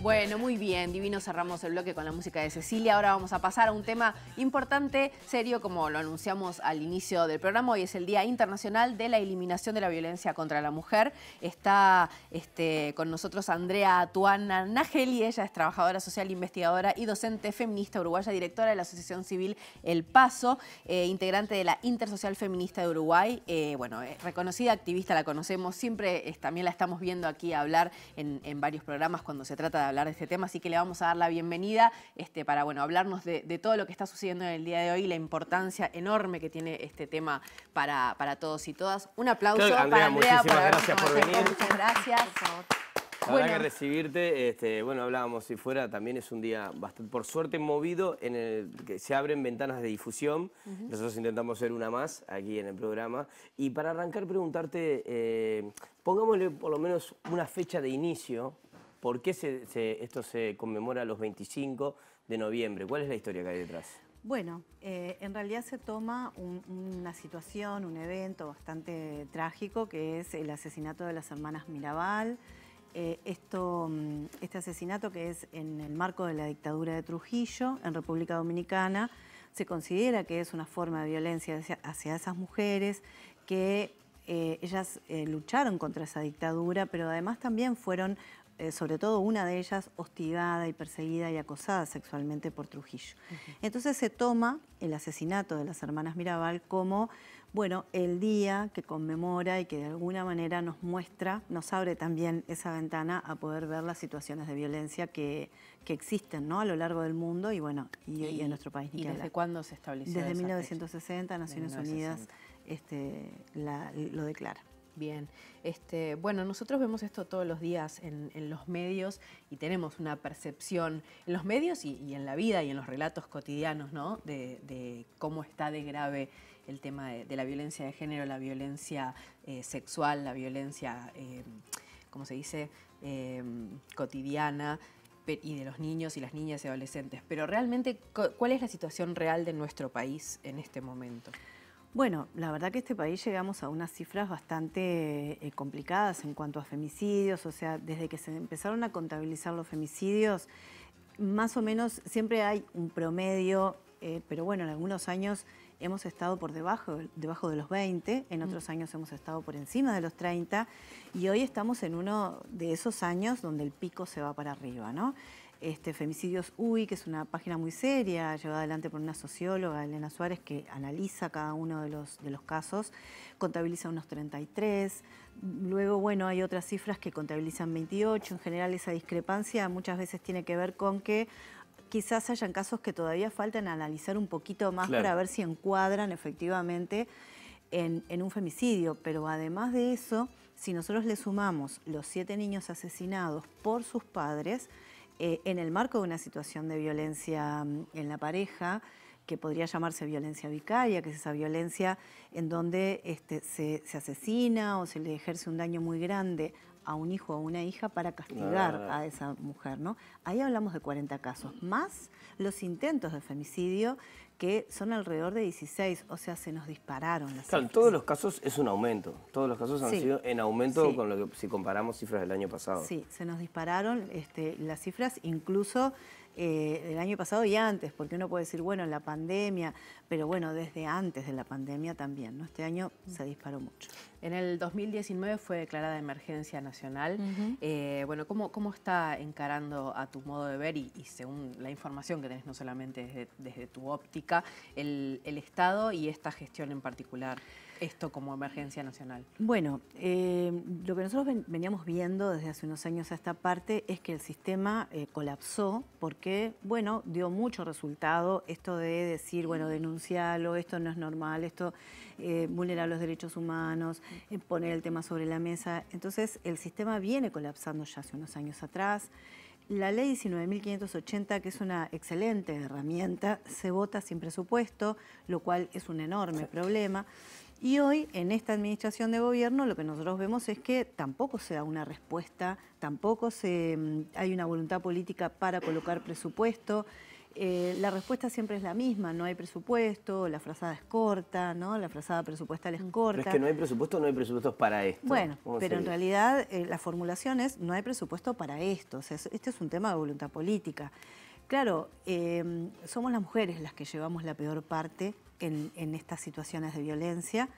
Bueno, muy bien, divino, cerramos el bloque con la música de Cecilia. Ahora vamos a pasar a un tema importante, serio, como lo anunciamos al inicio del programa. Hoy es el Día Internacional de la Eliminación de la Violencia contra la Mujer. Está este, con nosotros Andrea Tuana Nageli, ella es trabajadora social, investigadora y docente feminista uruguaya, directora de la Asociación Civil El Paso, eh, integrante de la Intersocial Feminista de Uruguay. Eh, bueno, eh, reconocida activista, la conocemos, siempre también la estamos viendo aquí hablar en, en varios programas cuando se trata de hablar de este tema, así que le vamos a dar la bienvenida este, para bueno, hablarnos de, todo lo que está sucediendo en el día de hoy y la importancia enorme que tiene este tema para, para todos y todas. Un aplauso para Andrea por gracias por venir. Muchas gracias. La verdad que recibirte, este, bueno, hablábamos si fuera, también es un día bastante, por suerte, movido, en el que se abren ventanas de difusión. Nosotros intentamos ser una más aquí en el programa. Y para arrancar, preguntarte, eh, pongámosle por lo menos una fecha de inicio ¿Por qué esto se conmemora los 25 de noviembre? ¿Cuál es la historia que hay detrás? Bueno, eh, en realidad se toma una situación, un evento bastante trágico que es el asesinato de las hermanas Mirabal. Eh, esto, mm, este asesinato que es en el marco de la dictadura de Trujillo en República Dominicana, se considera que es una forma de violencia hacia, esas mujeres que eh, ellas lucharon contra esa dictadura, pero además también fueron eh, sobre todo una de ellas hostigada y perseguida y acosada sexualmente por Trujillo. Entonces se toma el asesinato de las hermanas Mirabal como, bueno, el día que conmemora y que de alguna manera nos muestra, nos abre también esa ventana a poder ver las situaciones de violencia que, existen ¿no? a lo largo del mundo y bueno, y, en nuestro país. ¿Y desde cuándo se estableció Desde 1960, Naciones Unidas este, lo declara. Bien, este, bueno, nosotros vemos esto todos los días en, los medios y tenemos una percepción en los medios y, en la vida y en los relatos cotidianos, ¿no? De, cómo está de grave el tema de, la violencia de género, la violencia eh, sexual, la violencia, eh, ¿cómo se dice?, eh, cotidiana y de los niños y las niñas y adolescentes. Pero realmente, ¿cuál es la situación real de nuestro país en este momento? Bueno, la verdad que este país llegamos a unas cifras bastante eh, complicadas en cuanto a femicidios, o sea, desde que se empezaron a contabilizar los femicidios, más o menos siempre hay un promedio, eh, pero bueno, en algunos años hemos estado por debajo, debajo de los 20, en otros años hemos estado por encima de los 30 y hoy estamos en uno de esos años donde el pico se va para arriba, ¿no? Este, Femicidios UI, que es una página muy seria, llevada adelante por una socióloga, Elena Suárez, que analiza cada uno de los, de los casos, contabiliza unos 33. Luego, bueno, hay otras cifras que contabilizan 28. En general, esa discrepancia muchas veces tiene que ver con que quizás hayan casos que todavía faltan analizar un poquito más para ver si encuadran efectivamente en, en, un femicidio. Pero además de eso, si nosotros le sumamos los siete niños asesinados por sus padres, eh, en el marco de una situación de violencia mm, en la pareja, que podría llamarse violencia vicaria, que es esa violencia en donde este, se, asesina o se le ejerce un daño muy grande a un hijo o a una hija para castigar a esa mujer. ¿no? Ahí hablamos de 40 casos, más los intentos de femicidio que son alrededor de 16, o sea, se nos dispararon las Claro, en todos los casos es un aumento, todos los casos han sido en aumento con lo que si comparamos cifras del año pasado. Sí, se nos dispararon este, las cifras, incluso eh, el año pasado y antes, porque uno puede decir, bueno, la pandemia, pero bueno, desde antes de la pandemia también, ¿no? Este año se disparó mucho. En el 2019 fue declarada emergencia nacional. Eh, bueno, ¿cómo, ¿cómo está encarando a tu modo de ver y, según la información que tenés no solamente desde, tu óptica, el, el Estado y esta gestión en particular? esto como emergencia nacional? Bueno, eh, lo que nosotros veníamos viendo desde hace unos años a esta parte es que el sistema eh, colapsó porque, bueno, dio mucho resultado esto de decir, bueno, denunciarlo, esto no es normal, esto eh, vulnera los derechos humanos, poner el tema sobre la mesa. Entonces, el sistema viene colapsando ya hace unos años atrás. La ley 19.580, que es una excelente herramienta, se vota sin presupuesto, lo cual es un enorme problema. Y hoy, en esta administración de gobierno, lo que nosotros vemos es que tampoco se da una respuesta, tampoco se, mm, hay una voluntad política para colocar presupuesto. Eh, la respuesta siempre es la misma, no hay presupuesto, la frazada es corta, ¿no? La frazada presupuestal es corta. Pero es que no hay presupuesto, no hay presupuestos para esto. Bueno, pero en realidad eh, la formulación es no hay presupuesto para esto. este es un tema de voluntad política. Claro, em, somos las mujeres las que llevamos la peor parte en, estas situaciones de violencia.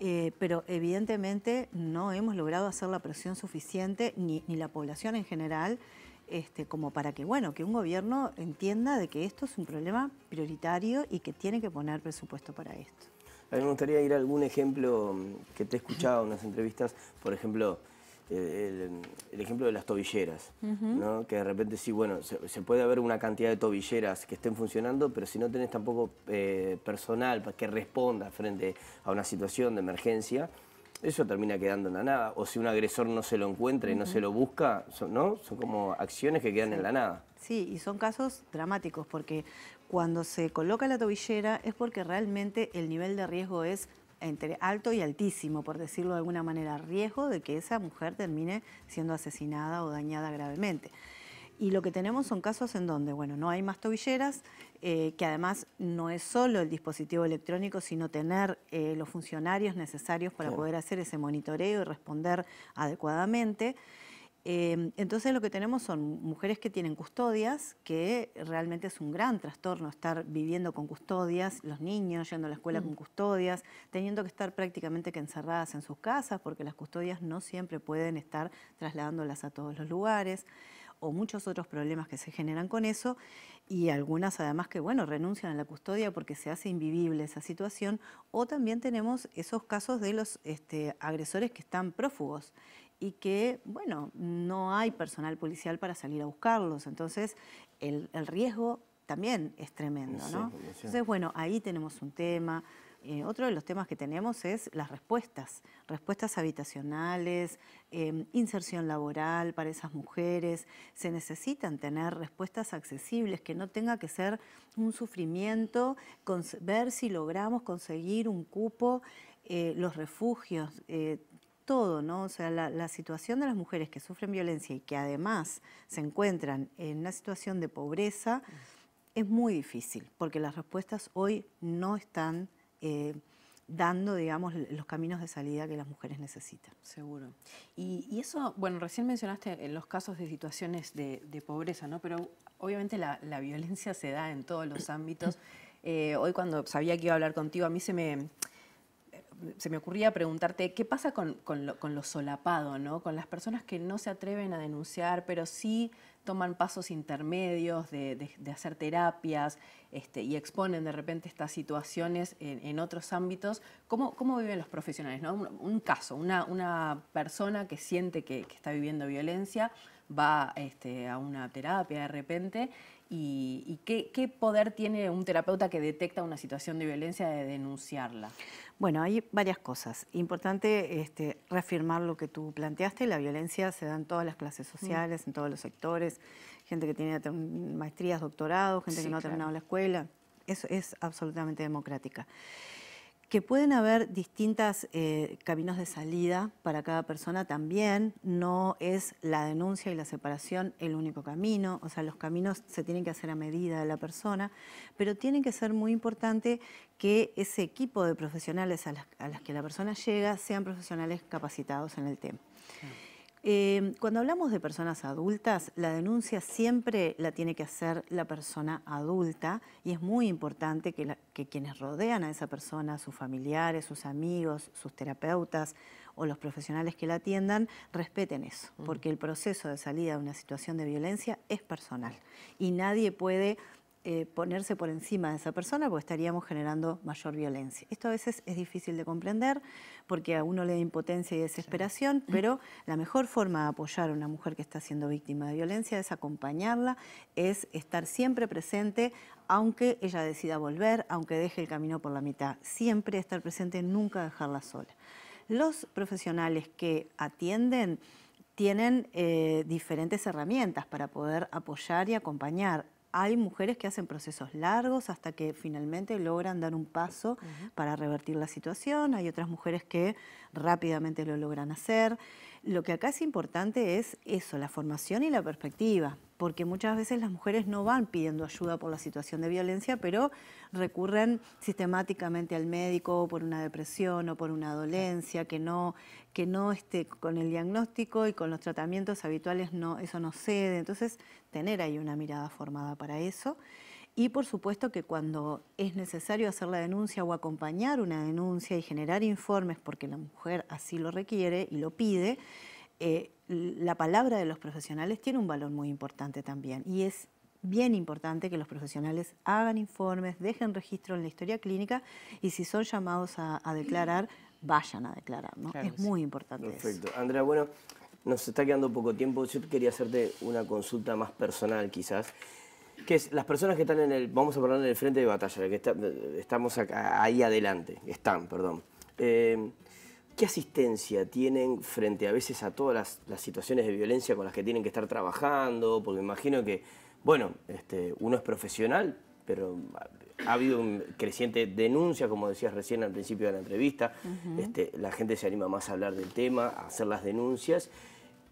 Eh, pero evidentemente no hemos logrado hacer la presión suficiente, ni, ni la población en general, este, como para que, bueno, que un gobierno entienda de que esto es un problema prioritario y que tiene que poner presupuesto para esto. A mí me gustaría ir a algún ejemplo mm, que te he escuchado en unas entrevistas, por ejemplo, eh, el, ejemplo de las tobilleras, ¿no? que de repente sí, bueno, se, puede haber una cantidad de tobilleras que estén funcionando, pero si no tenés tampoco eh, personal para que responda frente a una situación de emergencia, eso termina quedando en la nada. O si un agresor no se lo encuentra y no se lo busca, son, ¿no? Son como acciones que quedan en la nada. Sí, y son casos dramáticos porque cuando se coloca la tobillera es porque realmente el nivel de riesgo es entre alto y altísimo, por decirlo de alguna manera, riesgo de que esa mujer termine siendo asesinada o dañada gravemente. Y lo que tenemos son casos en donde, bueno, no hay más tobilleras, eh, que además no es solo el dispositivo electrónico, sino tener eh, los funcionarios necesarios para poder hacer ese monitoreo y responder adecuadamente. Eh, entonces lo que tenemos son mujeres que tienen custodias, que realmente es un gran trastorno estar viviendo con custodias, los niños yendo a la escuela con mm. custodias, teniendo que estar prácticamente que encerradas en sus casas, porque las custodias no siempre pueden estar trasladándolas a todos los lugares o muchos otros problemas que se generan con eso y algunas además que, bueno, renuncian a la custodia porque se hace invivible esa situación o también tenemos esos casos de los este, agresores que están prófugos y que, bueno, no hay personal policial para salir a buscarlos, entonces el, el riesgo también es tremendo, ¿no? Entonces, bueno, ahí tenemos un tema. Eh, otro de los temas que tenemos es las respuestas, respuestas habitacionales, em, inserción laboral para esas mujeres. Se necesitan tener respuestas accesibles, que no tenga que ser un sufrimiento, ver si logramos conseguir un cupo, eh, los refugios. Eh, todo, ¿no? O sea, la, la, situación de las mujeres que sufren violencia y que además se encuentran en una situación de pobreza es muy difícil, porque las respuestas hoy no están eh, dando, digamos, los caminos de salida que las mujeres necesitan. Seguro. Y, eso, bueno, recién mencionaste en los casos de situaciones de, pobreza, ¿no? Pero obviamente la, violencia se da en todos los ámbitos. Eh, hoy cuando sabía que iba a hablar contigo, a mí se me, se me ocurría preguntarte, ¿qué pasa con, con, lo, con lo solapado, ¿no? Con las personas que no se atreven a denunciar, pero sí toman pasos intermedios de, hacer terapias este, y exponen de repente estas situaciones en, otros ámbitos. ¿Cómo, ¿Cómo, viven los profesionales? ¿no? Un, caso, una, una, persona que siente que, está viviendo violencia va este, a una terapia de repente y, qué, qué, poder tiene un terapeuta que detecta una situación de violencia de denunciarla. Bueno, hay varias cosas. Importante este, reafirmar lo que tú planteaste. La violencia se da en todas las clases mm. sociales, en todos los sectores. Gente que tiene maestrías, doctorados, gente que no ha terminado la escuela. Eso es absolutamente democrática que pueden haber distintos eh, caminos de salida para cada persona también, no es la denuncia y la separación el único camino, o sea, los caminos se tienen que hacer a medida de la persona, pero tiene que ser muy importante que ese equipo de profesionales a las, que la persona llega sean profesionales capacitados en el tema. Eh, cuando hablamos de personas adultas, la denuncia siempre la tiene que hacer la persona adulta y es muy importante que, quienes rodean a esa persona, sus familiares, sus amigos, sus terapeutas o los profesionales que la atiendan, respeten eso, porque el proceso de salida de una situación de violencia es personal y nadie puede eh, ponerse por encima de esa persona porque estaríamos generando mayor violencia. Esto a veces es difícil de comprender porque a uno le da impotencia y desesperación, pero la mejor forma de apoyar a una mujer que está siendo víctima de violencia es acompañarla, es estar siempre presente, aunque ella decida volver, aunque deje el camino por la mitad. Siempre estar presente, nunca dejarla sola. Los profesionales que atienden tienen eh, diferentes herramientas para poder apoyar y acompañar hay mujeres que hacen procesos largos hasta que finalmente logran dar un paso para revertir la situación. Hay otras mujeres que rápidamente lo logran hacer. Lo que acá es importante es eso, la formación y la perspectiva. porque muchas veces las mujeres no van pidiendo ayuda por la situación de violencia, pero recurren sistemáticamente al médico por una depresión o por una dolencia, que no, que no esté con el diagnóstico y con los tratamientos habituales no, eso no cede. Entonces, tener ahí una mirada formada para eso. Y por supuesto que cuando es necesario hacer la denuncia o acompañar una denuncia y generar informes porque la mujer así lo requiere y lo pide, eh, la palabra de los profesionales tiene un valor muy importante también y es bien importante que los profesionales hagan informes, dejen registro en la historia clínica y si son llamados a, declarar, vayan a declarar. ¿no? es muy importante. Perfecto. Andrea, bueno, nos está quedando poco tiempo. Yo quería hacerte una consulta más personal quizás que es las personas que están en el, vamos a hablar en el frente de batalla, que estamos ahí adelante, están, perdón. Eh, ¿Qué asistencia tienen frente a veces a todas las, situaciones de violencia con las que tienen que estar trabajando? Porque imagino que, bueno, este, uno es profesional, pero ha habido un creciente denuncia, como decías recién al principio de la entrevista. este, la gente se anima más a hablar del tema, a hacer las denuncias.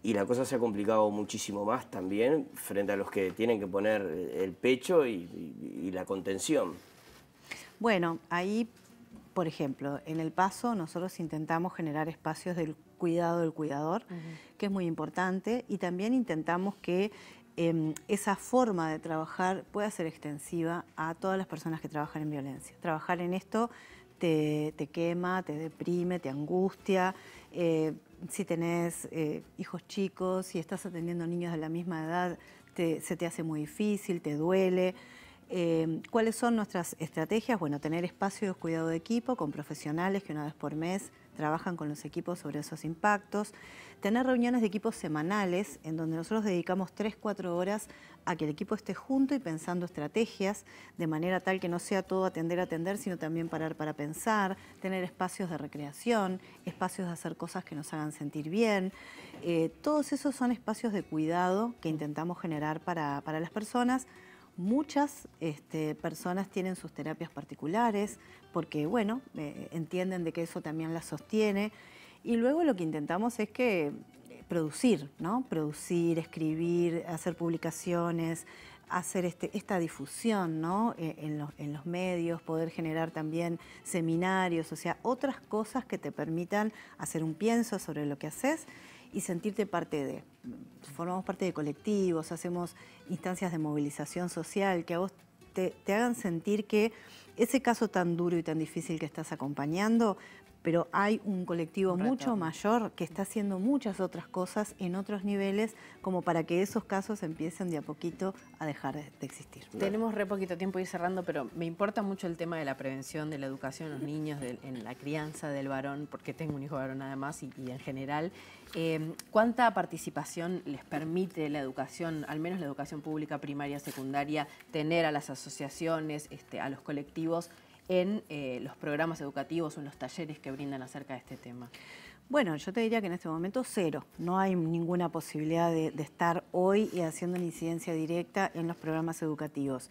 Y la cosa se ha complicado muchísimo más también frente a los que tienen que poner el pecho y la contención. Bueno, ahí por ejemplo, en el paso nosotros intentamos generar espacios del cuidado del cuidador, que es muy importante, y también intentamos que em, esa forma de trabajar pueda ser extensiva a todas las personas que trabajan en violencia. Trabajar en esto te, quema, te deprime, te angustia. Eh, si tenés eh, hijos chicos, si estás atendiendo niños de la misma edad, se te hace muy difícil, te duele. Em, ¿Cuáles son nuestras estrategias? Bueno, tener espacios de cuidado de equipo con profesionales que una vez por mes trabajan con los equipos sobre esos impactos. Tener reuniones de equipos semanales en donde nosotros dedicamos 3-4 horas a que el equipo esté junto y pensando estrategias de manera tal que no sea todo atender, atender, sino también parar para pensar, tener espacios de recreación, espacios de hacer cosas que nos hagan sentir bien. Eh, todos esos son espacios de cuidado que intentamos generar para, para las personas Muchas este, personas tienen sus terapias particulares porque, bueno, eh, entienden de que eso también las sostiene. Y luego lo que intentamos es que eh, producir, ¿no? Producir, escribir, hacer publicaciones, hacer este, esta difusión ¿no? Eh, en, los, medios, poder generar también seminarios, o sea, otras cosas que te permitan hacer un pienso sobre lo que haces y sentirte parte de. Formamos parte de colectivos, hacemos instancias de movilización social que a vos te hagan sentir que ese caso tan duro y tan difícil que estás acompañando pero hay un colectivo mucho mayor que está haciendo muchas otras cosas en otros niveles como para que esos casos empiecen de a poquito a dejar de, existir. Tenemos re poquito tiempo ir cerrando, pero me importa mucho el tema de la prevención, de la educación de los niños, en la crianza del varón, porque tengo un hijo varón además y, en general. Eh, ¿Cuánta participación les permite la educación, al menos la educación pública primaria, secundaria, tener a las asociaciones, este, a los colectivos? En eh, los programas educativos o en los talleres que brindan acerca de este tema? Bueno, yo te diría que en este momento cero. No hay ninguna posibilidad de, estar hoy y haciendo una incidencia directa en los programas educativos.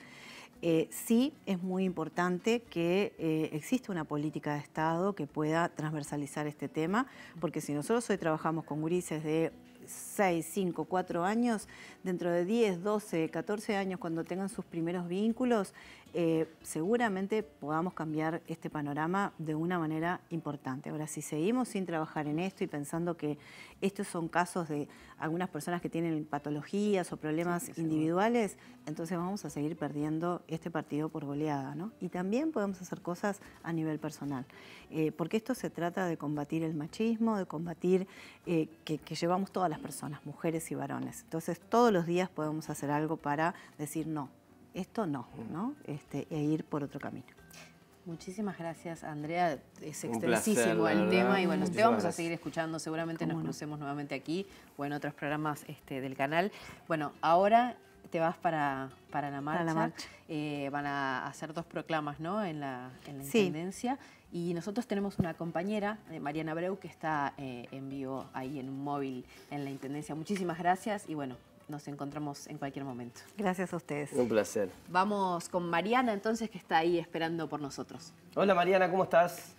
Eh, sí es muy importante que eh, exista una política de Estado que pueda transversalizar este tema, porque si nosotros hoy trabajamos con gurises de 6, 5, 4 años, dentro de 10, 12, 14 años, cuando tengan sus primeros vínculos, eh, seguramente podamos cambiar este panorama de una manera importante. Ahora, si seguimos sin trabajar en esto y pensando que estos son casos de algunas personas que tienen patologías o problemas individuales, entonces vamos a seguir perdiendo este partido por goleada. ¿no? Y también podemos hacer cosas a nivel personal, eh, porque esto se trata de combatir el machismo, de combatir eh, que, que llevamos todas las personas, mujeres y varones. Entonces, todos los días podemos hacer algo para decir no, esto no, ¿no? Este, e ir por otro camino. Muchísimas gracias, Andrea. Es extensísimo el tema y bueno, te vamos a seguir escuchando. Seguramente nos crucemos nuevamente aquí o en otros programas este, del canal. Bueno, ahora te vas para, para la marcha. Eh, van a hacer dos proclamas ¿no? en la, en la intendencia. Y nosotros tenemos una compañera, eh, Mariana Breu, que está eh, en vivo ahí en un móvil en la intendencia. Muchísimas gracias y bueno, nos encontramos en cualquier momento. Gracias a ustedes. Un placer. Vamos con Mariana entonces que está ahí esperando por nosotros. Hola Mariana, ¿cómo estás?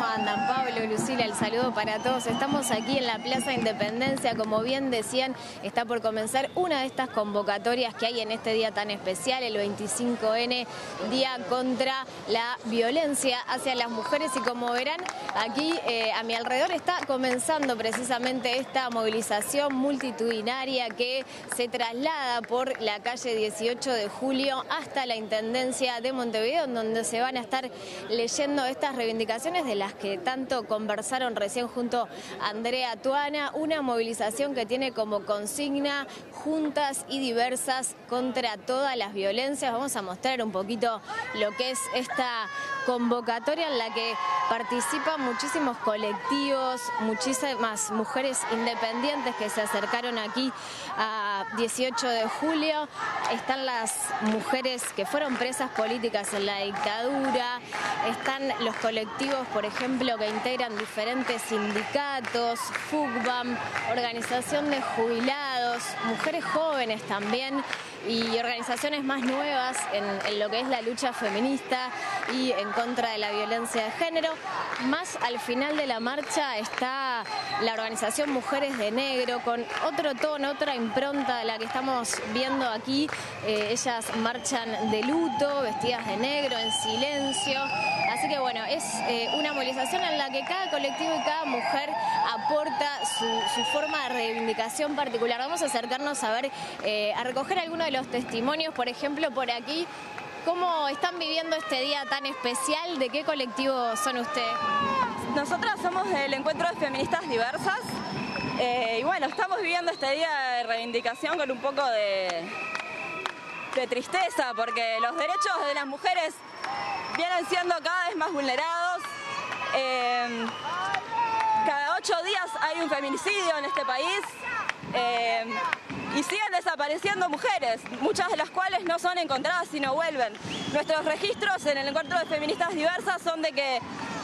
¿Cómo ¿Cómo andan? Pablo, Lucila, el saludo para todos. Estamos aquí en la Plaza Independencia. Como bien decían, está por comenzar una de estas convocatorias que hay en este día tan especial, el 25N, Día contra la Violencia hacia las Mujeres. Y como verán, aquí eh, a mi alrededor está comenzando precisamente esta movilización multitudinaria que se traslada por la calle 18 de julio hasta la Intendencia de Montevideo, donde se van a estar leyendo estas reivindicaciones de las que tanto conversaron recién junto a Andrea Tuana, una movilización que tiene como consigna juntas y diversas contra todas las violencias. Vamos a mostrar un poquito lo que es esta convocatoria en la que participan muchísimos colectivos, muchísimas mujeres independientes que se acercaron aquí a 18 de julio. Están las mujeres que fueron presas políticas en la dictadura, están los colectivos, por ejemplo, que integran diferentes sindicatos, FUCBAM, organización de jubilados, mujeres jóvenes también y organizaciones más nuevas en, lo que es la lucha feminista y en contra de la violencia de género. Más al final de la marcha está la organización Mujeres de Negro con otro tono, otra impronta de la que estamos viendo aquí. Eh, ellas marchan de luto, vestidas de negro, en silencio. Así que bueno, es eh, una movilización en la que cada colectivo y cada mujer aporta su, forma de reivindicación particular. Vamos a acercarnos a ver, eh, a recoger algunos de los testimonios, por ejemplo, por aquí. ¿Cómo están viviendo este día tan especial? ¿De qué colectivo son ustedes? Nosotras somos del Encuentro de Feministas Diversas eh, y bueno, estamos viviendo este día de reivindicación con un poco de, de tristeza porque los derechos de las mujeres vienen siendo cada vez más vulnerados. Em, cada ocho días hay un feminicidio en este país. Em, y siguen desapareciendo mujeres, muchas de las cuales no son encontradas y no vuelven. Nuestros registros en el encuentro de feministas diversas son de que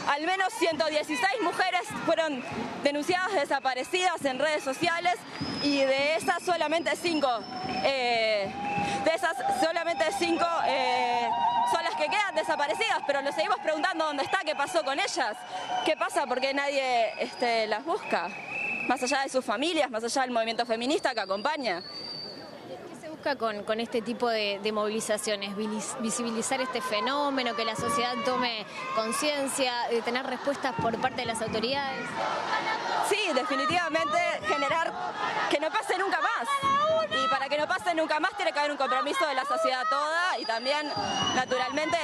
al menos 116 mujeres fueron denunciadas desaparecidas en redes sociales y de esas solamente cinco eh, de esas solamente 5 quedan desaparecidas, pero nos seguimos preguntando dónde está, qué pasó con ellas, qué pasa, por qué nadie este, las busca, más allá de sus familias, más allá del movimiento feminista que acompaña. ¿Qué se busca con, este tipo de, de, movilizaciones? Visibilizar este fenómeno, que la sociedad tome conciencia, tener respuestas por parte de las autoridades. Sí, definitivamente generar que no pase nunca más. Y para que no pase nunca más tiene que haber un compromiso de la sociedad toda y también, naturalmente,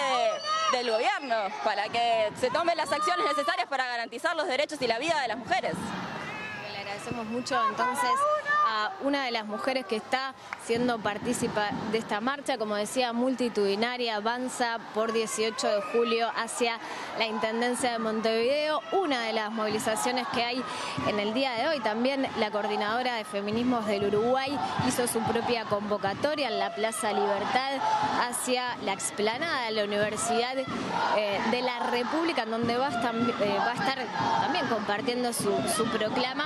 del gobierno, para que se tomen las acciones necesarias para garantizar los derechos y la vida de las mujeres. Le agradecemos mucho entonces una de las mujeres que está siendo partícipa de esta marcha, como decía, multitudinaria, avanza por 18 de julio hacia la Intendencia de Montevideo, una de las movilizaciones que hay en el día de hoy. También la coordinadora de feminismos del Uruguay hizo su propia convocatoria en la Plaza Libertad hacia la explanada de la Universidad eh, de la República, en donde va a estar, eh, va a estar también compartiendo su, su proclama.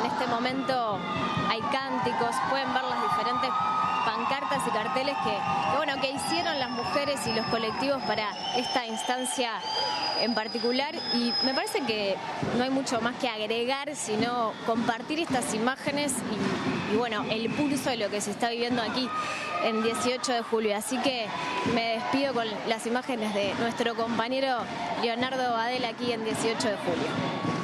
En este momento hay cánticos, pueden ver las diferentes pancartas y carteles que, bueno, que hicieron las mujeres y los colectivos para esta instancia en particular y me parece que no hay mucho más que agregar, sino compartir estas imágenes y, y, bueno, el pulso de lo que se está viviendo aquí en 18 de julio. Así que me despido con las imágenes de nuestro compañero Leonardo Badel aquí en 18 de julio.